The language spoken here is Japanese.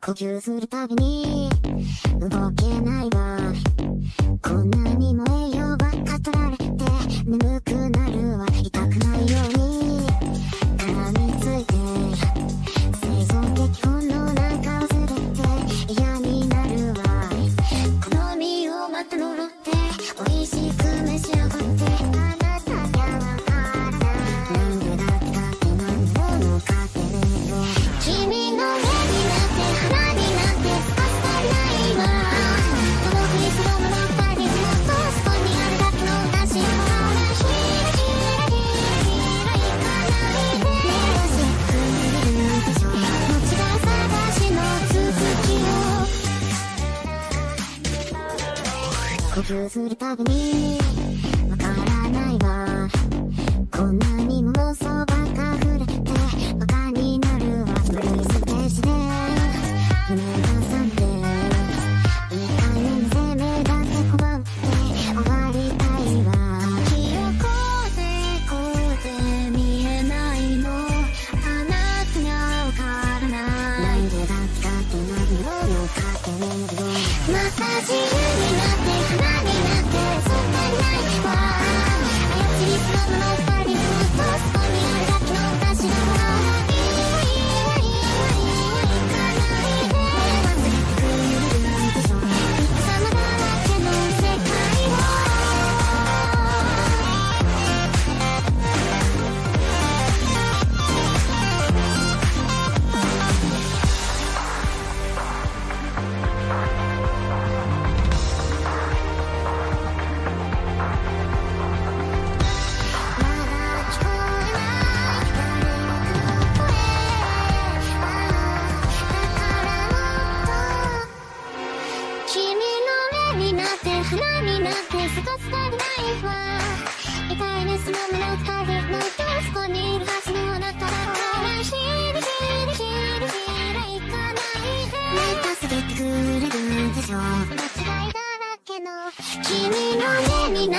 呼吸するたびに動けないわ。こんな呼吸するたびにわからないわ。こんなにも妄想ばか触れてバカになるわ。無理すぎてして胸が覚めていい加減攻めだって拒んで終わりたいわ。記憶でこうで見えないの。あなたがわからない。なんでだって勝手なのよ勝手にまた自由になる。しょう間違いだらけの君の目にな